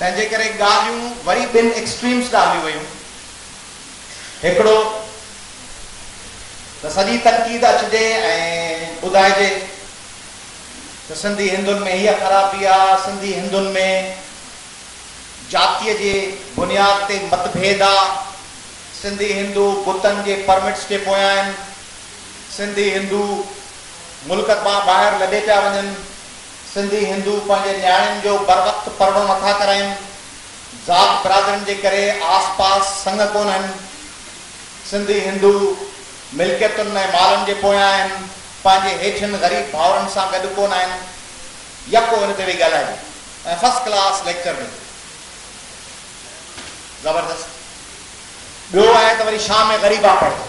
तंहिंजे करे ॻाल्हियूं वरी ॿिनि एक्सट्रीम्स तां हलियूं वियूं हिकिड़ो त सॼी तनक़ीद अचिजे ऐं ॿुधाइजे त सिंधी हिंदुनि में हीअ ख़राबी आहे सिंधी हिंदुनि में जातीअ जे बुनियाद ते मतभेद आहे सिंधी हिंदू बुतनि जे परमिट्स जे पोयां आहिनि सिंधी हिंदू मुल्क मां ॿाहिरि लॾे पिया वञनि सिंधी हिंदू पंहिंजे नियाणियुनि जो बर वक़्तु पढ़णो नथा कराइनि ज़ात ज़ातियुनि जे करे आस पास संग कोन आहिनि सिंधी हिंदू मिल्कियतुनि ऐं मालनि जे पोयां आहिनि पंहिंजे हेठियुनि ग़रीब भाउरनि सां गॾु कोन आहिनि यको हिन ते बि ॻाल्हाइजे ऐं फस्ट क्लास लेक्चर में ज़बरदस्त ॿियो आहे त वरी शाम में ग़रीब आहे पढ़ंदो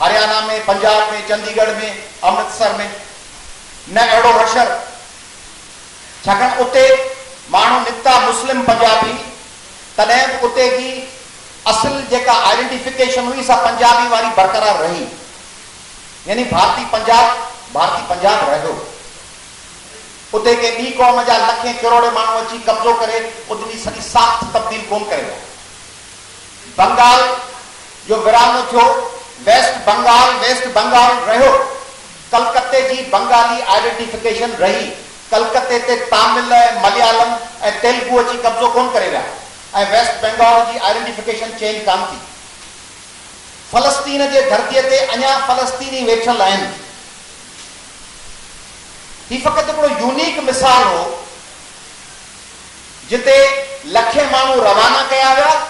हरियाणा में पंजाब में चंडीगढ़ में अमृतसर में न अहिड़ो रशर छाकाणि उते माण्हू निकिता मुस्लिम पंजाबी तॾहिं बि उते जी असल जेका पंजाबी वारी बरक़रार रही यानी भारती पंजाब भारती पंजाब रहियो उते कंहिं ॿी क़ौम जा लखे करोड़े माण्हू अची करे उते साथ तब्दील कोन करे बंगाल जो विरामो थियो વેસ્ટ બંગાળ વેસ્ટ બંગાળ રહ્યો કલકત્તાજી બંગાલી આઈડેન્ટિફિકેશન રહી કલકત્તા તે તમામ મલયાલમ એ તેલગુ ચી કબજો કોન કરે આ વેસ્ટ બંગાળજી આઈડેન્ટિફિકેશન ચેન્જ કામ થી ફલસ્તીન જે ધરતી તે અયા ફલસ્તીની વેઠલ આયન થી પકતો યુનિક મિસાલ હો જિતે લખે માનું રવાના કે આયા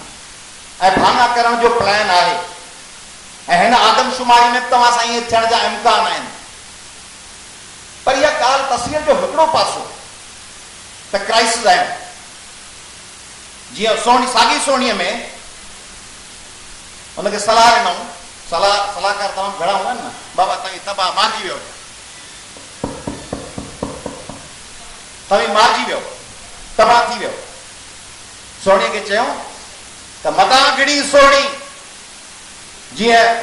ऐं भाङा करण जो प्लैन आहे ऐं हिन आदमशुमारी में तव्हां सां ईअं थियण जा इम्कान आहिनि पर इहा ॻाल्हि तस्वीर जो हिकिड़ो पासो त जीअं सोणी साॻी सोणीअ में हुनखे सलाह ॾिनऊं सलाह सलाहकार तमामु घणा हूंदा आहिनि न बाबा तबाह मारिजी वियो तव्हां मारिजी वियो तबाह थी वियो सोणीअ खे चयो मदां घणी सोणी जीअं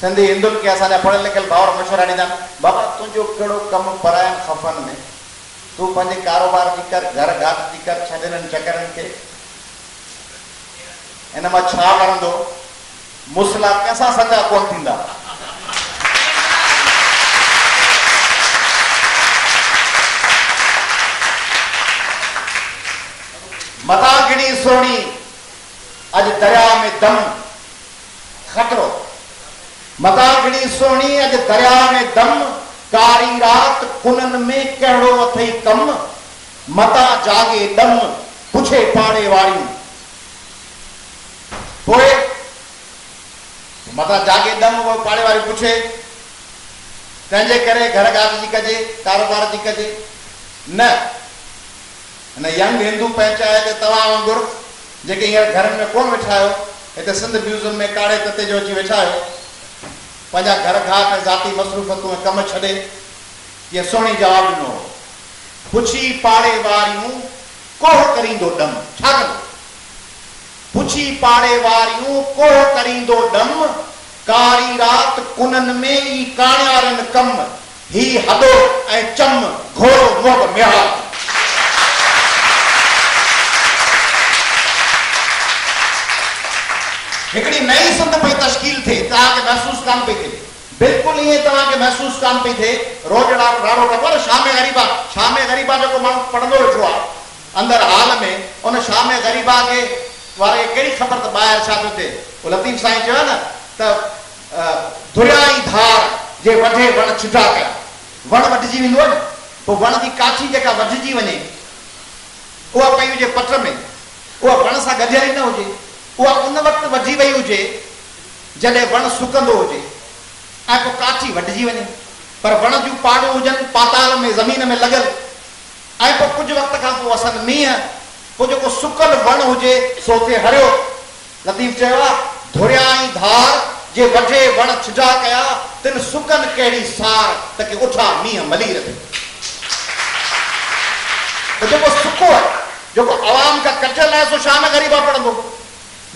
सिंधी हिंदुनि खे असांजा पढ़ियल लिखियल भाउर मशवरा ॾींदा बाबा तुंहिंजो कहिड़ो कमु पराइणु खपनि में तूं पंहिंजे कारोबार जी कर घर घर जी कर छॾनि चकरनि खे हिन मां छा वणंदो मूसला कंहिंसां सॼा कोन थींदा मदां किणी सोणी अॼु दरिया में दम ख़तरो मदा घणी सोणी अॼु दरिया में दम कारी राति कुननि में कहिड़ो अथई कम मता जागे दम पुछे पाणे वारी पोइ मता जागे दम उहो पाणे वारी पुछे तंहिंजे करे घर ॻाल्हि जी कजे कारोबार जी कजे न हिन यंग हिंदू पहचाए त तव्हां वांगुरु जेके हींअर घरनि में कोन वेठा आहियो हिते सिंध म्यूज़ियम में काड़े तते जो अची वेठा आहियो पंहिंजा घर घाट ऐं ज़ाती मसरूफ़तूं ऐं कम छॾे हीअ सुहिणी जवाब ॾिनो पुछी पाड़े वारियूं कोह करींदो ॾम छा कंदो पुछी पाड़े वारियूं कोह करींदो दम कारी रात कुनन में ई काणियारनि कम ही हदो ऐं चम घोड़ो मोग मिहार हिकिड़ी नई सिंध पई तशकील थिए तव्हांखे महसूसु कोन पई थिए बिल्कुलु ईअं तव्हांखे महसूसु कोन पई थिए रोजड़ा जेको माण्हू पढ़ंदो वेठो आहे अंदरि हाल में उन शाम जे ग़रीबा जे वारे कहिड़ी ख़बर छा पियो थिए लतीम साईं चयो न त पोइ वण जी काठी जेका वञे उहा पई हुजे पट में उहा वण सां गजर न हुजे पर वण जूं पड़ियूं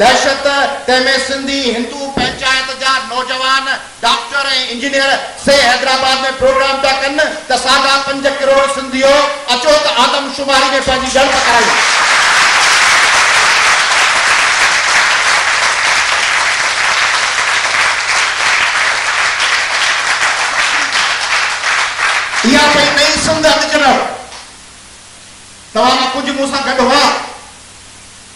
दहशत तंहिंमें सिंधी हिंदू पंचायत जा नौजवान डॉक्टर ऐं इंजीनियर से हैदराबाद में प्रोग्राम था कनि त साढा पंज किरोड़ सिंधियो अचो त आदमशुमारी में पंहिंजी ॼण कराई इहा पई नई सिंध अॼु तव्हां कुझु मूंसां गॾु हुआ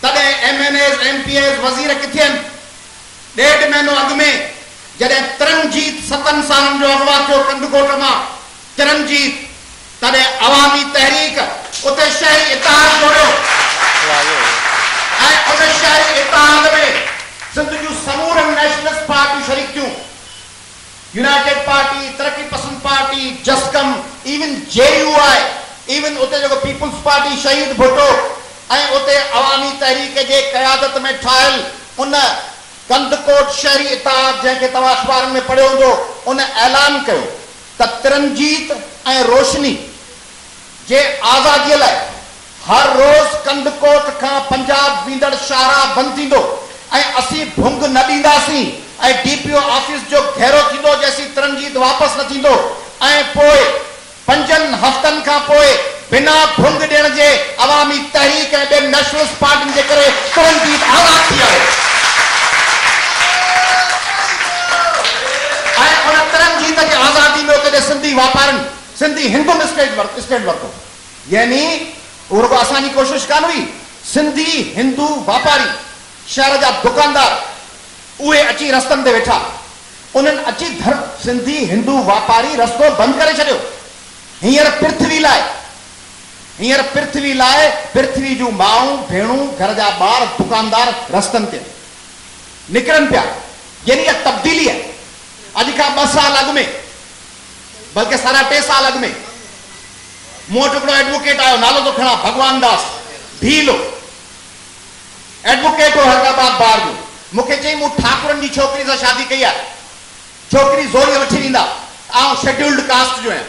تدھے MNAs MPAs وزیر کتھے ہیں ڈیڑھ میں نو اگمے جدے ترن جیت ستن سالن جو اگوا کیو کند کو ٹما ترن جیت تدھے عوامی تحریک اتھے شہری اتحاد جوڑو اے اتھے شہری اتحاد جو سمورن نیشنلس پارٹی شریک کیوں یونائٹیڈ پارٹی ترقی پسند پارٹی جسکم ایون جے یو آئے ایون اتھے جو پیپلز ऐं उते अवामी तहरीक जे कयादत में तव्हां अख़बार पढ़ियो हूंदो उन ऐलान कयो त तिरनजीत ऐं रोशनी आज़ादीअ लाइ हर रोज़ कंधकोट खां पंजाब वेंदड़ शाह बंदि थींदो ऐं असीं भुंग न ॾींदासीं ऐं डीपीओ ऑफिस जो घेरो थींदो जेसीं तिरनजीत वापसि न थींदो ऐं पोइ पंजनि हफ़्तनि खां पोइ बिना भुल ॾियण जे करे असांजी कोशिशि कोन हुई सिंधी हिंदू वापारी शहर जा दुकानदार उहे अची रस्तनि ते वेठा उन्हनि अची सिंधी हिंदू वापारी रस्तो बंदि करे छॾियो हींअर पृथ्वी लाइ हींअर पृथ्वी लाइ पृथ्वी जूं माऊं भेणूं घर जा ॿार दुकानदार रस्तनि ते निकिरनि पिया यानी इहा तब्दीली आहे अॼु खां ॿ साल अॻु में बल्कि साढा टे साल अॻु में मूं वटि हिकिड़ो एडवोकेट आयो नालो थो खणा भॻवान दास ढील एडवोकेट हो हैदराबाद भार जो मूंखे चई मूं ठाकुरनि जी छोकिरी सां शादी कई आहे छोकिरी ज़ोरी वठी ॾींदा आउं शेड्यूल्ड कास्ट जो आहियां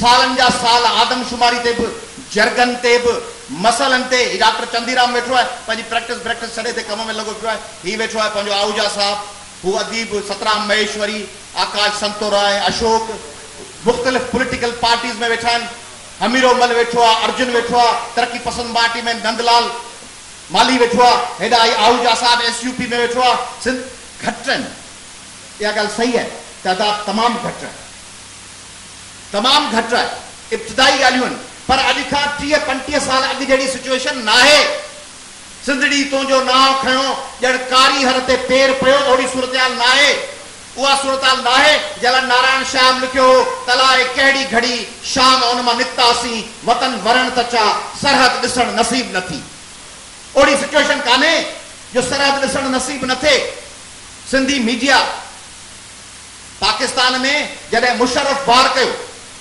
सालन जा साल आदमशुमारी ते बि जर्गन ते बि ते डॉक्टर चंदीराम वेठो है पंहिंजी प्रैक्टिस प्रैक्टिस छॾे थे कम में लगो पियो है ही वेठो है आहूजा साहब वो अदीब सतराम महेश्वरी आकाश संतोराय अशोक मुख़्तलिफ़ पोलिटिकल पार्टीज़ में वेठा आहिनि हमीर वेठो है अर्जुन वेठो आहे पसंद पसंदि पार्टी में नंदलाल माली वेठो आहे आई आहूजा साहब एस यूपी में वेठो आहे सिंध घटन आहिनि इहा सही है तादाद तमाम घटन तमाम घट रहा है इब्तदाई गाल पर का टीह पटी साल अॻु जड़ी सिचुएशन ना है सिंधड़ी तो जो नाव खो जड़ कारी हर ते पेर पो ओहिड़ी सूरत हाल है उहा सूरत हाल है जॾहिं नारायण श्याम लिखो हो तलाए कहिड़ी घड़ी शाम उन मां निकितासीं वतन वरण तचा सरहद ॾिसणु नसीब न थी ओड़ी सिचुएशन कान्हे जो सरहद ॾिसणु नसीब न थे सिंधी मीडिया पाकिस्तान में जॾहिं मुशरफ़ बार कयो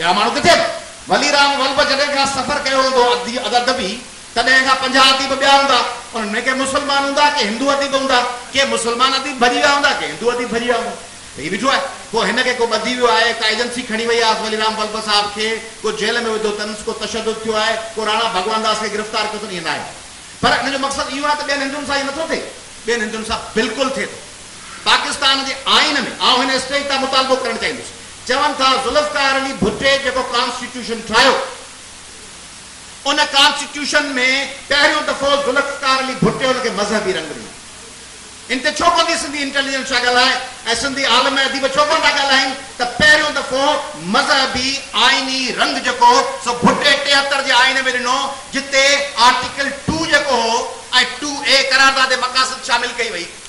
ॿिया माण्हू किथे वलीराम वल्लभ जॾहिं का सफ़र कयो हूंदो अदब बि तॾहिं का पंजाब दी ॿिया हूंदा उन्हनि ने के मुसलमान हुंदा के हिंदू अदीब हुंदा के मुसलमान अदीब भरी विया के हिंदू अदीब भरी विया ये बिठो है को हने के को बदी वियो आए का एजेंसी खणी वई आस वलीराम वल्लभ साहब के को जेल में विधो अथसि को तशद्दद थियो आहे को राणा भगवान दास के गिरफ़्तार कयो अथनि ईअं न पर हिन जो मकसद यो है त बेन हिंदू सां ईअं नथो थिए ॿियनि हिंदुनि सां बिल्कुलु थिए थो पाकिस्तान के आईन में आ हने स्टेट का मुतालबो करणु चाहींदुसि चवनि था ज़ुल्फकार अली भुटे जेको कॉन्स्टिट्यूशन ठाहियो उन कॉन्स्टिट्यूशन में पहिरियों दफ़ो ज़ुल्फकार अली भुटे हुनखे मज़हबी रंग ॾिनो हिन ते छो कोन थी सिंधी इंटेलिजेंस छा ॻाल्हाए ऐं सिंधी आलम अदीब छो कोन था ॻाल्हाइनि त पहिरियों दफ़ो मज़हबी आइनी रंग जेको सो भुटे टेहतरि जे आइन में ॾिनो जिते आर्टिकल टू जेको हो ऐं टू ए करारदाद मक़ासद शामिल कई वई